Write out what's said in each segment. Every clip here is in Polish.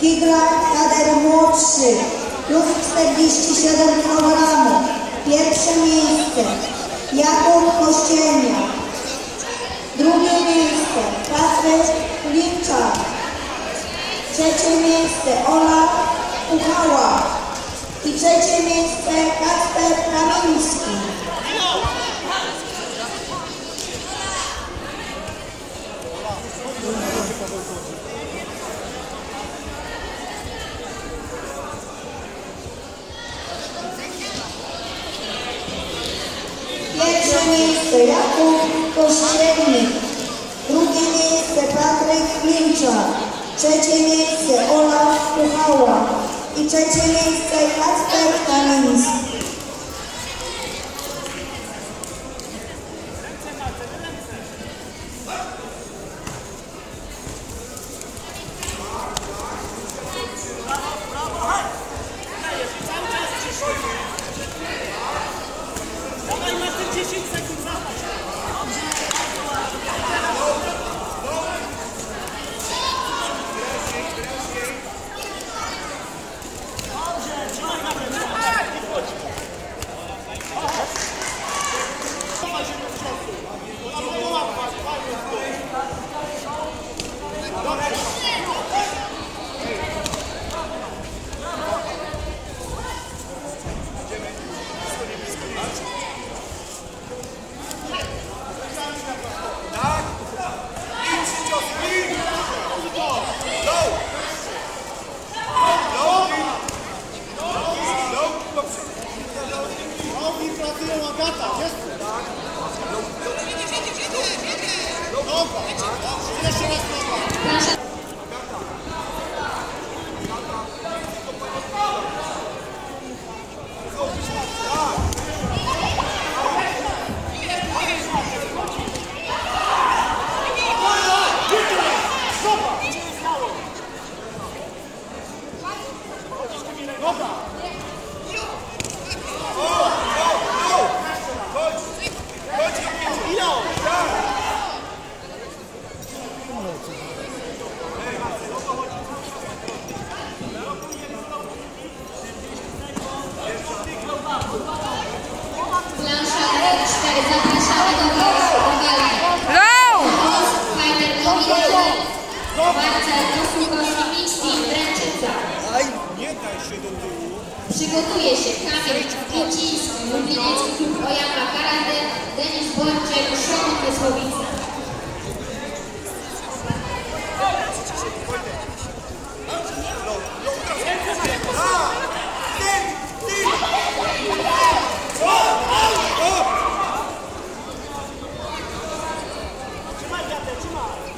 Kigla Kader Młodszy plus 47 kg. Pierwsze miejsce Jakub Kościelniak. Drugie miejsce Patryk Klimczak. Trzecie miejsce Ola Uchała. I trzecie miejsce Kacper Kamiński. Pierwsze miejsce Jakub Kościelnik. Drugie miejsce Patryk Klimczak. Trzecie miejsce Olaf Puchała. I trzecie miejsce Dobra. Przygotuje się Kamil Kwieciński, Lubliniecki Klub Ojana Karate, Denis Borczyk, Szymon Wysłowica. Trzymaj trzymaj.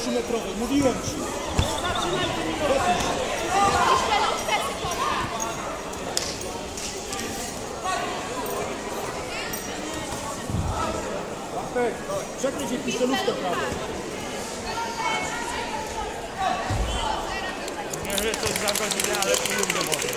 trzymetrowej, mówiłem ci. Przesuń się. Bartek, Przekryj się pistoluskę prawo. Nie wiem, co za godzinę, ale tu do wody.